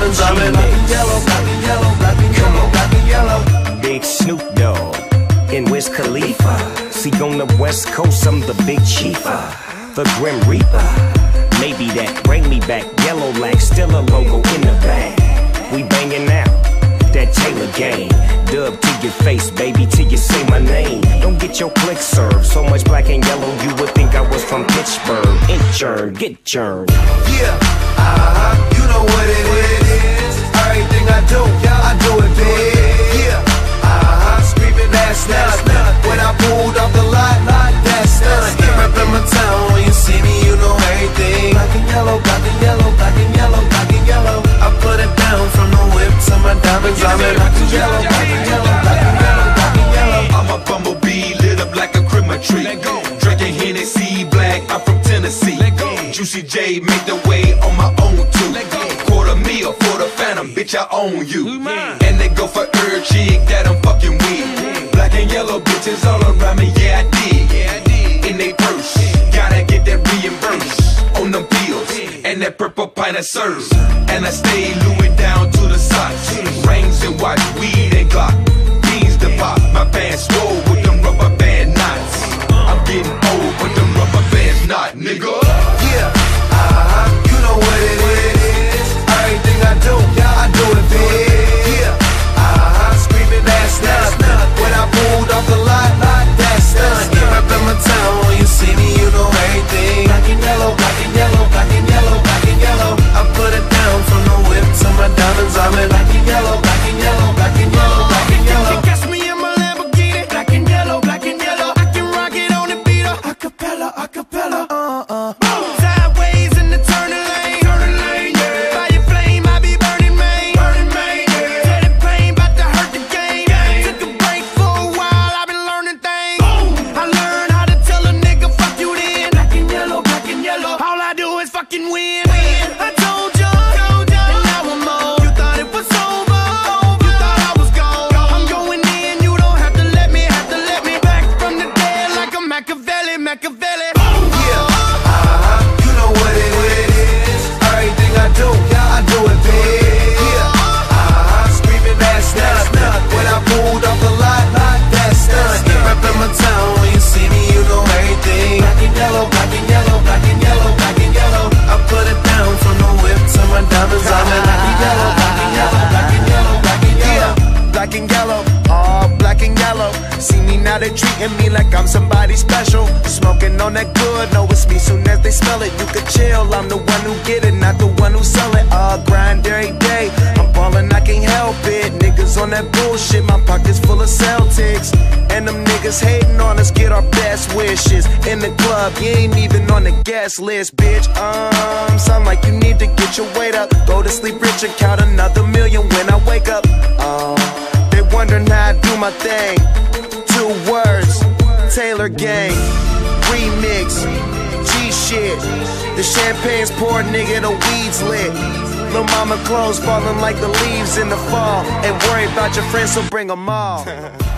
diamonds. I'm in black and yellow, black and yellow, black and yellow, black yellow. Big Snoop Dogg in Wiz Khalifa. See, on the West Coast, I'm the big chief, the Grim Reaper. Maybe that bring me back. Yellow lack, still a logo in the bag. We banging out that Taylor Gang. Dub to your face, baby, till you say my name. Don't get your click served. So much black and yellow, you would think I was from Pittsburgh. Inch churn, get churned. Yeah, uh huh, you know what it is. Drinking Hennessy black, I'm from Tennessee. Juicy J make the way on my own too. Quarter meal for the phantom, bitch, I own you. And they go for her chick that I'm fucking with. Black and yellow bitches all around me, yeah, I did. In they purse, gotta get that reimbursed on them pills. And that purple pint of serves. And I stay Louis down to the socks. Nigga. Fucking win. Now, they're treating me like I'm somebody special. Smoking on that good, know it's me soon as they smell it. You could chill, I'm the one who get it, not the one who sell it. I grind every day, I'm ballin', I can't help it. Niggas on that bullshit, my pockets full of Celtics. And them niggas hating on us, get our best wishes. In the club, you ain't even on the guest list, bitch. Um, sound like you need to get your weight up. Go to sleep rich and count another million when I wake up. Um, they wondering how I do my thing. Gang, remix, G shit. The champagne's poured, nigga, the weed's lit. Lil' mama clothes falling like the leaves in the fall. Ain't worry about your friends, so bring 'em all.